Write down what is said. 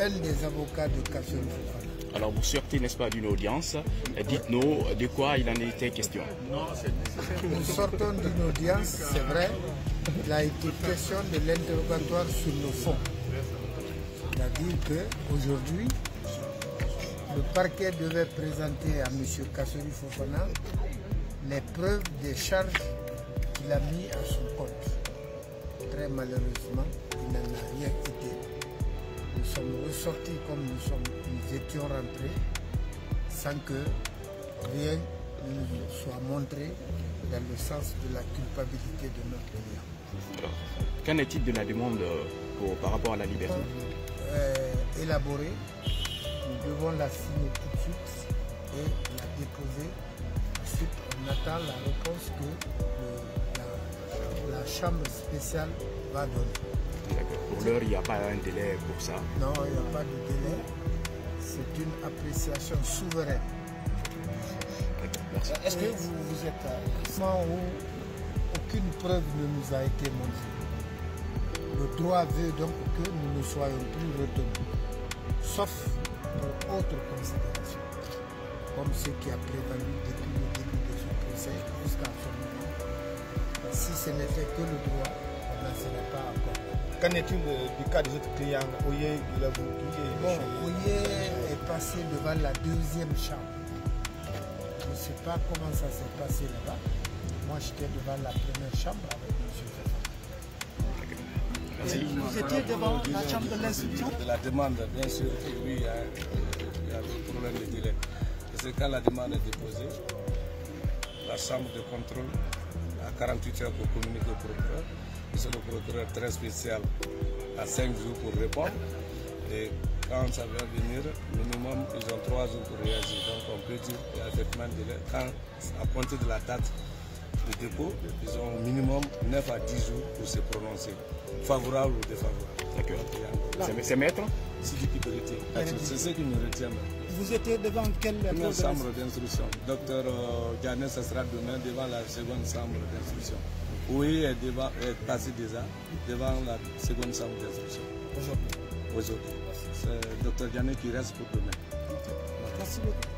un des avocats de Kassel Fofana. Alors vous sortez, n'est-ce pas, d'une audience. Dites-nous de quoi il en était question. Nous sortons d'une audience, c'est vrai. Il a été question de l'interrogatoire sur le fond. C'est-à-dire qu'aujourd'hui, le parquet devait présenter à M. Kassori Fofana les preuves des charges qu'il a mis à son compte. Très malheureusement, il n'en a rien été. Nous sommes ressortis comme nous, sommes, nous étions rentrés sans que rien ne soit montré dans le sens de la culpabilité de notre client. Qu'en est-il de la demande pour, par rapport à la liberté? Euh, Élaborée, nous devons la signer tout de suite et la déposer. Ensuite, on attend la réponse que le, la, la chambre spéciale va donner. Pour l'heure, il n'y a pas un délai pour ça Non, il n'y a pas de délai. C'est une appréciation souveraine. Est-ce que vous, vous êtes à moment où aucune preuve ne nous a été montrée? Le droit veut donc que nous ne soyons plus retenus, sauf pour autres considérations, comme ce qui a prévalu depuis le début de ce procès jusqu'à ce moment. Si ce n'était que le droit, serait pas encore. Qu'en est-il du cas des autres clients? Oye, il a voulu. Bon, Oye est passé devant la deuxième chambre. Je ne sais pas comment ça s'est passé là-bas. Moi, j'étais devant la première chambre avec M. Vous étiez devant la chambre de l'instruction? De la demande, bien sûr, oui, il y a, il y a des problèmes de délai. C'est quand la demande est déposée, la chambre de contrôle a 48 heures pour communiquer au procureur. C'est le procureur très spécial à 5 jours pour répondre. Et quand ça vient venir, minimum, ils ont 3 jours pour réagir. Donc on peut dire qu'il y a effectivement un délai. Quand, à compter de la date de dépôt, ils ont minimum 9 à 10 jours pour se prononcer, favorable ou défavorable. D'accord. C'est maître C'est ce qui peut retenir. C'est ce qui nous retient. Vous étiez devant quelle Première chambre d'instruction. Docteur Dianet, ce sera demain devant la seconde chambre d'instruction. Oui, est, devant, est passé déjà devant la seconde chambre d'instruction. Aujourd'hui. Aujourd'hui. C'est le docteur Dianet qui reste pour demain. Merci beaucoup.